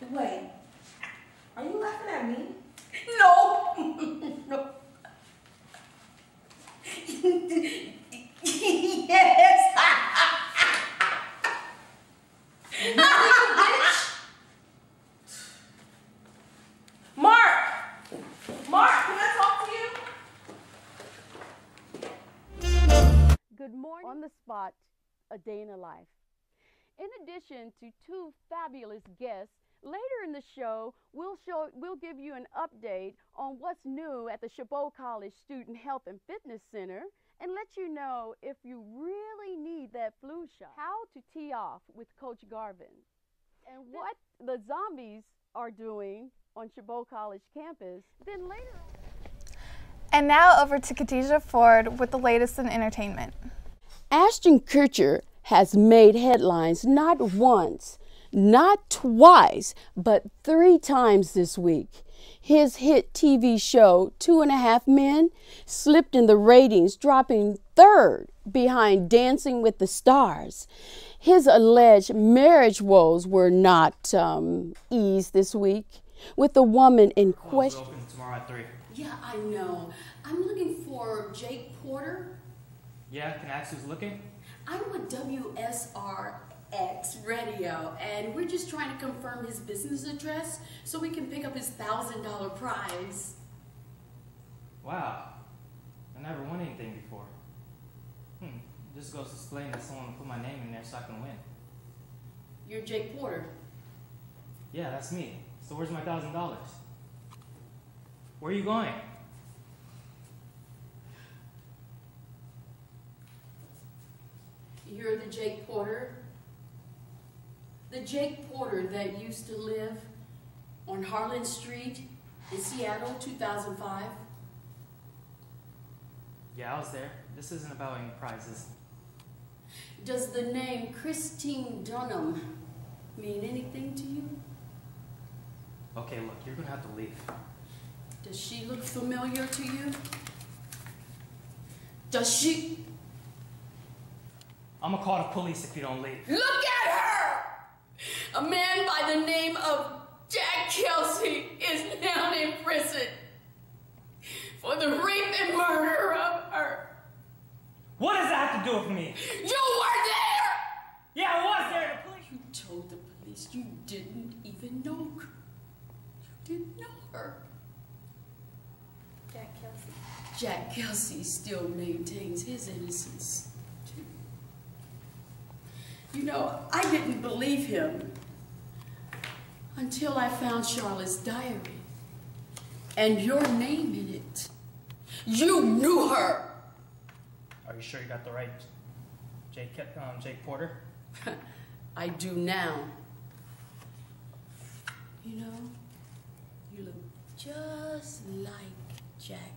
Wait, are you laughing at me? No. no. yes. Mark! Mark, can I talk to you? Good morning. On the spot, a day in a life. In addition to two fabulous guests, later in the show, we'll show we'll give you an update on what's new at the Chabot College Student Health and Fitness Center and let you know if you really need that flu shot. How to tee off with Coach Garvin. And what the zombies are doing on Chabot College campus. Then later And now over to Khadijah Ford with the latest in entertainment. Ashton Kutcher has made headlines not once, not twice, but three times this week. His hit TV show, Two and a Half Men, slipped in the ratings, dropping third behind Dancing with the Stars. His alleged marriage woes were not um, eased this week, with the woman in question. Open tomorrow at 3. Yeah, I know. I'm looking for Jake Porter. Yeah, can I ask who's looking? I'm with WSRX Radio, and we're just trying to confirm his business address so we can pick up his thousand dollar prize. Wow. I never won anything before. Hmm. Just goes to explain that someone put my name in there so I can win. You're Jake Porter. Yeah, that's me. So where's my thousand dollars? Where are you going? You're the Jake Porter. The Jake Porter that used to live on Harlan Street in Seattle, 2005. Yeah, I was there. This isn't about any prizes. Does the name Christine Dunham mean anything to you? Okay, look, you're gonna have to leave. Does she look familiar to you? Does she? I'm gonna call the police if you don't leave. Look at her! A man by the name of Jack Kelsey is now in prison for the rape and murder of her. What does that have to do with me? You were there! Yeah, I was there. The police. You told the police you didn't even know her. You didn't know her. Jack Kelsey. Jack Kelsey still maintains his innocence, too. You know, I didn't believe him until I found Charlotte's diary and your name in it. You knew her! Are you sure you got the right Jake, um, Jake Porter? I do now. You know, you look just like Jack